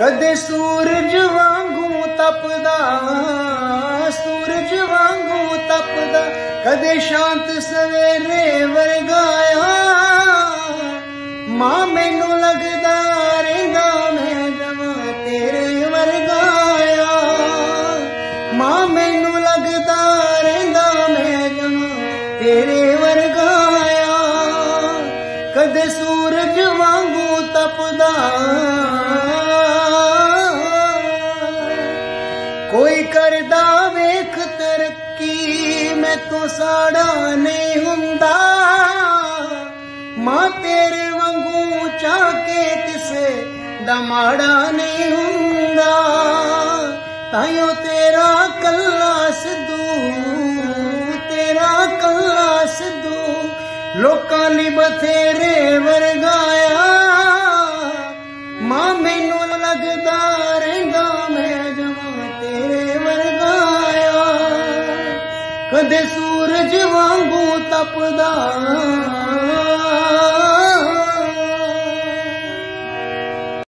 ਕਦੇ ਸੂਰਜ ਵਾਂਗੂ ਤਪਦਾ, ਸੂਰਜ ਵਾਂਗੂ ਤਪਦਾ, ਕਦੇ ਸ਼ਾਂਤ ਸਵੇਰੇ ਵਰਗਾਇਆ ਮਾਂ ਮੈਨੂੰ ਲੱਗਦਾ ਰਹਿੰਦਾ ਮੈਂ ਜਮਾ ਤੇਰੇ ਵਰਗਾਇਆ ਮਾਂ ਮੈਨੂੰ ਲੱਗਦਾ ਰਹਿੰਦਾ ਮੈਂ ਜਮਾ ਤੇਰੇ ਵਰਗਾਇਆ ਕਦੇ ਸੂਰਜ ਵਾਂਗੂ ਤਪਦਾ ਕੋਈ ਕਰਦਾ ਵੇਖ ਤਰੱਕੀ, ਮੈਂ ਤੋਂ ਸਾੜਾ ਨਹੀਂ ਹੁੰਦਾ। ਮਾਂ ਤੇਰੇ ਵਾਂਗੂ ਚਾਹ ਕੇ ਕਿਸੇ ਦਾ ਮਾੜਾ ਨਹੀਂ ਹੁੰਦਾ। ਤਾਇਓ ਤੇਰਾ ਕੱਲਾ ਸਿੱਧੂ, ਤੇਰਾ ਕੱਲਾ ਸਿੱਧੂ। ਲੋਕਾਂ ਲਈ ਬਥੇਰੇ सूरज वांगू तपदा